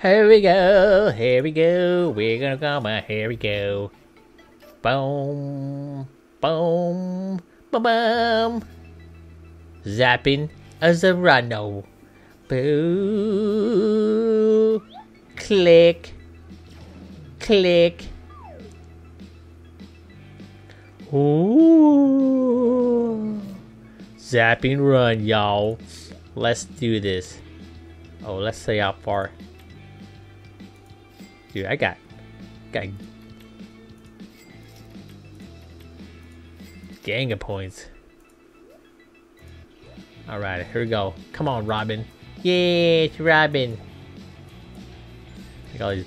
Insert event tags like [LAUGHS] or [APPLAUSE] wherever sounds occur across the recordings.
Here we go, here we go, we're gonna come out, here we go. Boom, boom, boom, boom. Zapping as a Zerano. Boo. Click. Click. Ooh. Zapping run, y'all. Let's do this. Oh, let's see how far. Dude, I got, got gang of points. All right, here we go. Come on, Robin. Yeah, it's Robin. At all these,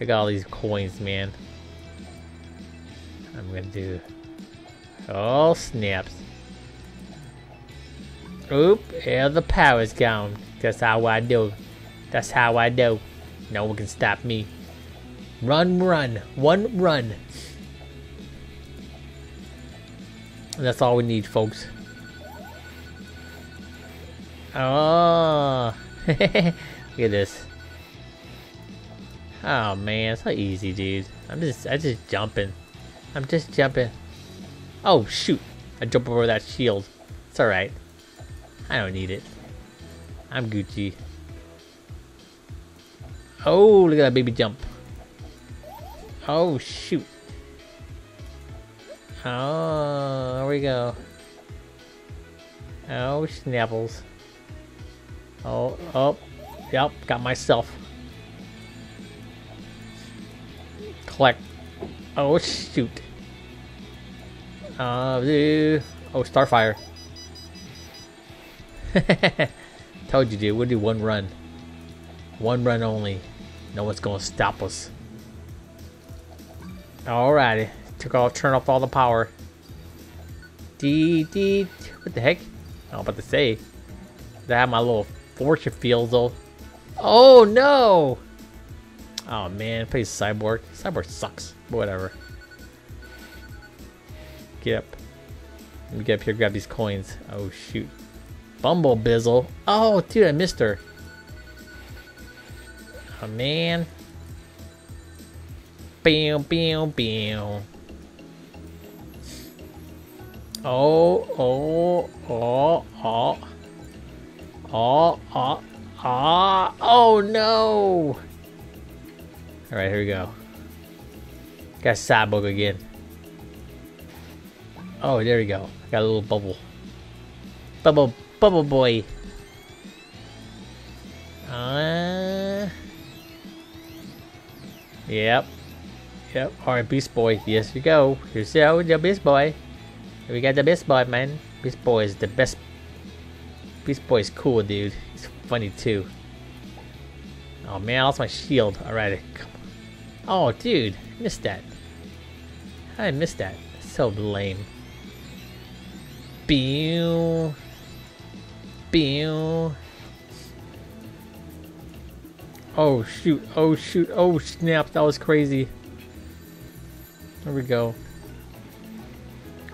at all these coins, man. I'm gonna do. Oh snaps! Oop! Yeah, the power's gone. That's how I do. That's how I do. No one can stop me. Run, run, one run. And that's all we need, folks. Oh, [LAUGHS] look at this. Oh man, so easy, dude. I'm just, I'm just jumping. I'm just jumping. Oh shoot! I jump over that shield. It's all right. I don't need it. I'm Gucci. Oh, look at that baby jump. Oh shoot. Oh, there we go. Oh, snapples. Oh, oh, yep, got myself. Collect. Oh, shoot. Uh, oh, Starfire. [LAUGHS] Told you, dude, we'll do one run. One run only. No one's gonna stop us. Alrighty. Took off, turn off all the power. D, D, what the heck? I'm about to say. I have my little fortune field though. Oh no! Oh man, plays Cyborg. Cyborg sucks. Whatever. Get up. Let me get up here, grab these coins. Oh shoot. Bumble Bizzle. Oh dude, I missed her. Oh man. Bam, bam, bam. Oh, oh, oh, oh. Oh, oh, oh, oh no! Alright, here we go. Got Cyborg again. Oh, there we go. Got a little bubble. Bubble, bubble boy. Yep. Yep. Alright, Beast Boy. Yes, you go. Here's the, the Beast Boy. We got the Beast Boy, man. Beast Boy is the best Beast Boy is cool, dude. He's funny too. Oh man, I lost my shield. Alright. Oh, dude. Missed that. I missed that. So lame. Bew. Bew. Oh shoot. Oh shoot. Oh snap. That was crazy. There we go.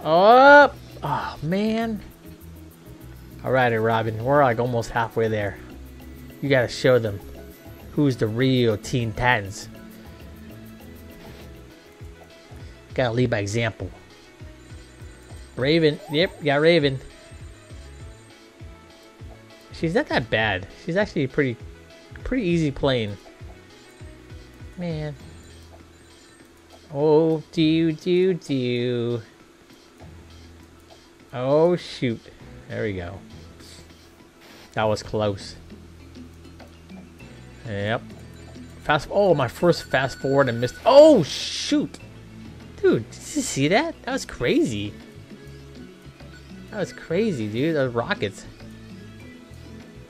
Oh, oh man. Alrighty, Robin, we're like almost halfway there. You gotta show them who's the real Teen Titans. Gotta lead by example. Raven, yep, got Raven. She's not that bad. She's actually pretty, pretty easy playing. Man. Oh, do do do. Oh shoot. There we go. That was close. Yep. Fast. Oh, my first fast forward and missed. Oh, shoot. Dude, did you see that? That was crazy. That was crazy, dude. Those rockets.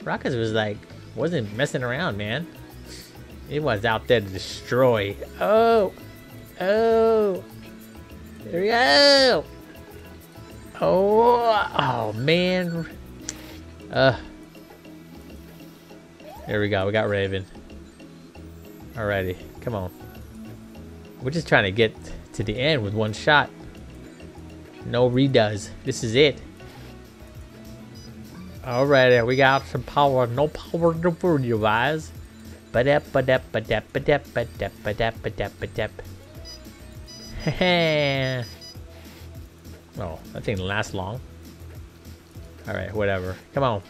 Rockets was like, wasn't messing around, man. It was out there to destroy. Oh. Oh. There we go. Oh. Oh, man. Uh. There we go. We got Raven. Alrighty. Come on. We're just trying to get to the end with one shot. No redoes. This is it. Alrighty. We got some power. No power burn you guys. Ba-dap, ba-dap, ba-dap, ba-dap, ba-dap, ba-dap, ba-dap, ba-dap. [LAUGHS] oh, that thing lasts long. Alright, whatever. Come on.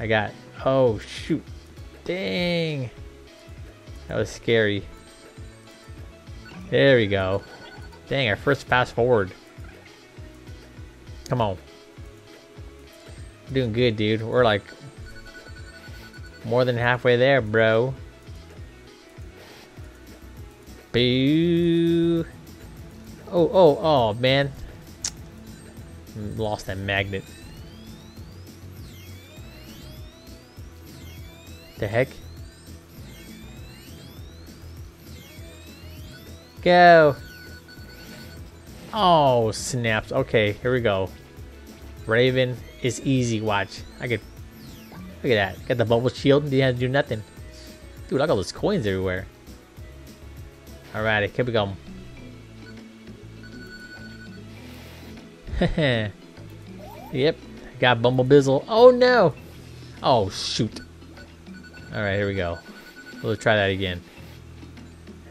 I got... Oh, shoot. Dang. That was scary. There we go. Dang, our first fast forward. Come on. Doing good, dude. We're like more than halfway there, bro. Boo. Oh, oh, oh, man. Lost that magnet. The heck? Go. Oh, snaps. Okay, here we go. Raven is easy. Watch. I could. Look at that. Got the bubble shield. Didn't have to do nothing. Dude, I got all those coins everywhere. Alrighty, here we go. [LAUGHS] yep. Got Bumblebizzle. Oh no! Oh shoot. Alright, here we go. Let's try that again.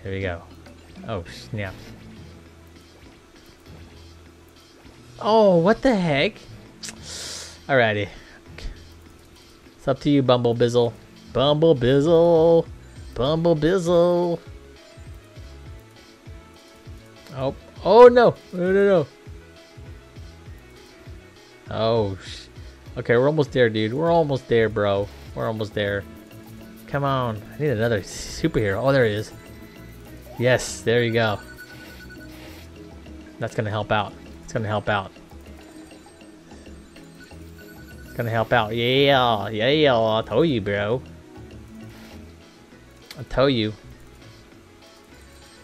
Here we go. Oh snap. Oh, what the heck? Alrighty. It's up to you, Bumblebizzle. Bumblebizzle. Bumblebizzle. Oh. Oh, no. No, no, no. Oh, Okay, we're almost there, dude. We're almost there, bro. We're almost there. Come on. I need another superhero. Oh, there he is. Yes, there you go. That's gonna help out. It's gonna help out. Gonna help out. Yeah, yeah, I told you, bro. I told you.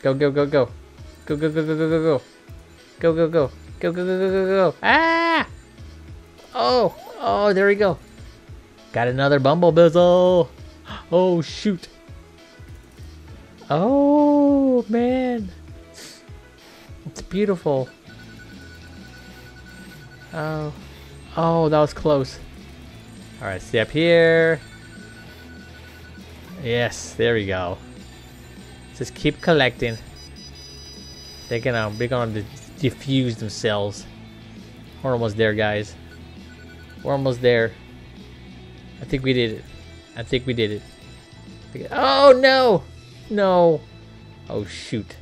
Go, go, go, go. Go, go, go, go, go, go, go. Go, go, go. Go, go, go, go, go, go. Ah! Oh, oh, there we go. Got another Bumblebizzle. Oh, shoot. Oh, man. It's beautiful. Oh. Oh, that was close. Alright, stay up here. Yes, there we go. Just keep collecting. Um, they're gonna, they're gonna diffuse themselves. We're almost there, guys. We're almost there. I think we did it. I think we did it. Oh, no! No! Oh, shoot.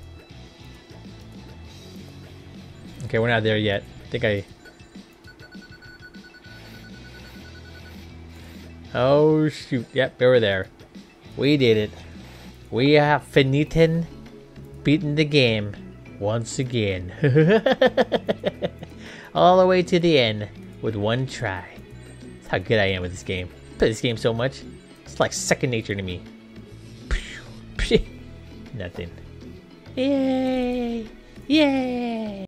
Okay, we're not there yet. I think I... Oh, shoot. Yep, we were there. We did it. We have finiten beaten the game once again. [LAUGHS] All the way to the end with one try. That's how good I am with this game. I play this game so much. It's like second nature to me. [LAUGHS] Nothing. Yay! Yay!